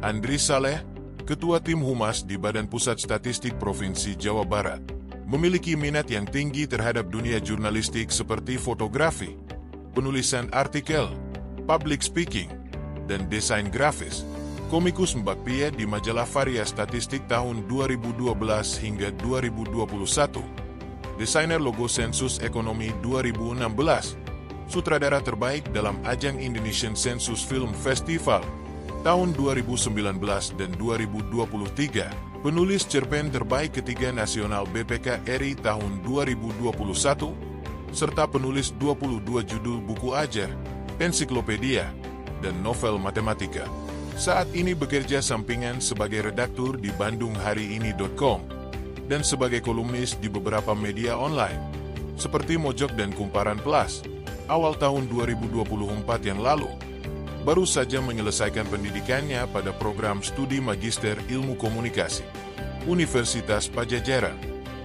Andri Saleh, Ketua Tim Humas di Badan Pusat Statistik Provinsi Jawa Barat, memiliki minat yang tinggi terhadap dunia jurnalistik seperti fotografi, penulisan artikel, public speaking, dan desain grafis. Komikus Mbak Pia di majalah Varia Statistik tahun 2012 hingga 2021. Desainer logo Sensus Ekonomi 2016. Sutradara terbaik dalam ajang Indonesian Sensus Film Festival tahun 2019 dan 2023 penulis cerpen terbaik ketiga nasional BPK RI tahun 2021, serta penulis 22 judul buku ajar, ensiklopedia, dan novel matematika. Saat ini bekerja sampingan sebagai redaktur di bandunghariini.com dan sebagai kolumnis di beberapa media online, seperti Mojok dan Kumparan Plus, awal tahun 2024 yang lalu baru saja menyelesaikan pendidikannya pada program studi Magister Ilmu Komunikasi. Universitas Pajajaran,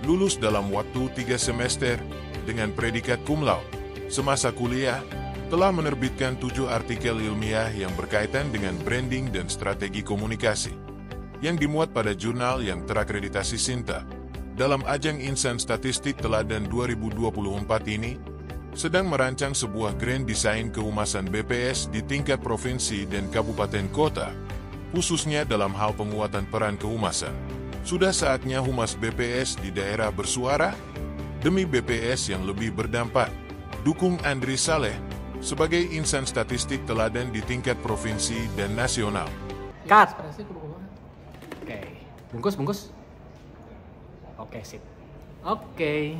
lulus dalam waktu tiga semester dengan predikat cum laude. Semasa kuliah, telah menerbitkan tujuh artikel ilmiah yang berkaitan dengan branding dan strategi komunikasi, yang dimuat pada jurnal yang terakreditasi Sinta. Dalam ajang Insan Statistik Teladan 2024 ini, sedang merancang sebuah grand design kehumasan BPS di tingkat provinsi dan kabupaten kota, khususnya dalam hal penguatan peran kehumasan. Sudah saatnya humas BPS di daerah bersuara demi BPS yang lebih berdampak. Dukung Andri Saleh sebagai insan statistik teladan di tingkat provinsi dan nasional. Cut. Oke. Bungkus, bungkus. Oke, sip. Oke.